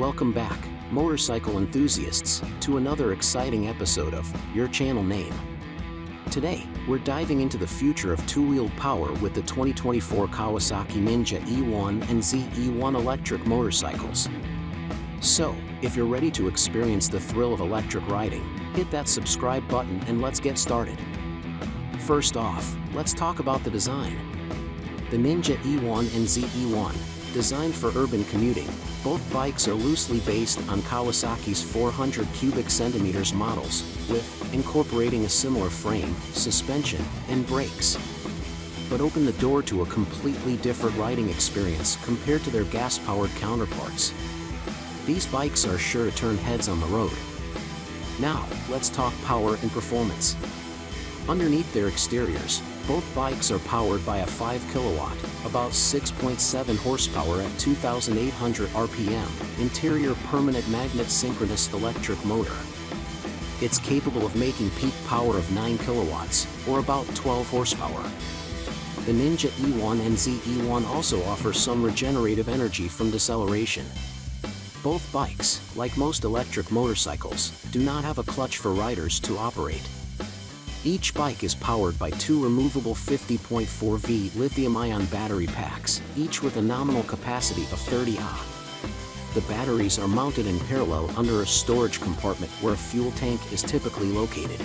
Welcome back, motorcycle enthusiasts, to another exciting episode of Your Channel Name. Today, we're diving into the future of two-wheeled power with the 2024 Kawasaki Ninja E1 and ZE1 electric motorcycles. So, if you're ready to experience the thrill of electric riding, hit that subscribe button and let's get started. First off, let's talk about the design. The Ninja E1 and ZE1, designed for urban commuting, both bikes are loosely based on Kawasaki's 400 cubic centimeters models, with incorporating a similar frame, suspension, and brakes. But open the door to a completely different riding experience compared to their gas-powered counterparts. These bikes are sure to turn heads on the road. Now, let's talk power and performance. Underneath their exteriors, both bikes are powered by a 5 kilowatt, about 6.7 horsepower at 2,800 RPM, interior permanent magnet synchronous electric motor. It's capable of making peak power of 9 kilowatts, or about 12 horsepower. The Ninja E1 and ZE1 also offer some regenerative energy from deceleration. Both bikes, like most electric motorcycles, do not have a clutch for riders to operate. Each bike is powered by two removable 50.4V lithium-ion battery packs, each with a nominal capacity of 30 Ah. The batteries are mounted in parallel under a storage compartment where a fuel tank is typically located.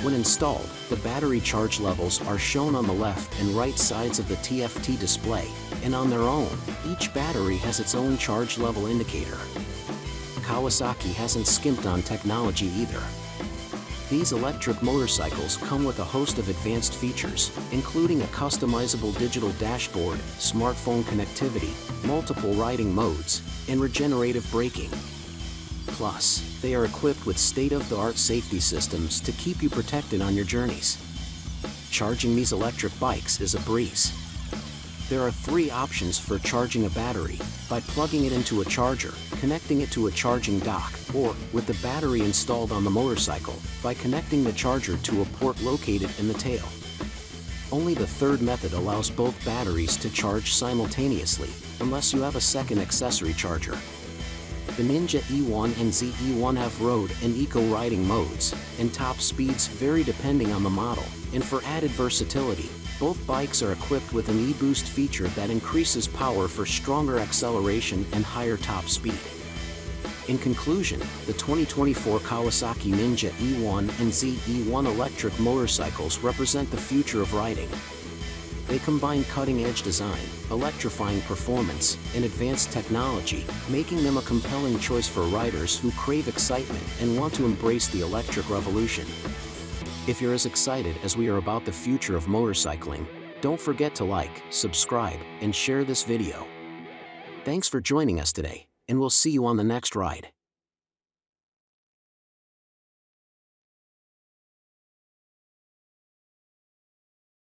When installed, the battery charge levels are shown on the left and right sides of the TFT display, and on their own, each battery has its own charge level indicator. Kawasaki hasn't skimped on technology either. These electric motorcycles come with a host of advanced features, including a customizable digital dashboard, smartphone connectivity, multiple riding modes, and regenerative braking. Plus, they are equipped with state-of-the-art safety systems to keep you protected on your journeys. Charging these electric bikes is a breeze. There are three options for charging a battery, by plugging it into a charger, connecting it to a charging dock, or, with the battery installed on the motorcycle, by connecting the charger to a port located in the tail. Only the third method allows both batteries to charge simultaneously, unless you have a second accessory charger. The Ninja E1 and ZE1 have road and eco-riding modes, and top speeds vary depending on the model, and for added versatility, both bikes are equipped with an e-boost feature that increases power for stronger acceleration and higher top speed. In conclusion, the 2024 Kawasaki Ninja E1 and ZE1 electric motorcycles represent the future of riding. They combine cutting-edge design, electrifying performance, and advanced technology, making them a compelling choice for riders who crave excitement and want to embrace the electric revolution. If you're as excited as we are about the future of motorcycling, don't forget to like, subscribe, and share this video. Thanks for joining us today, and we'll see you on the next ride.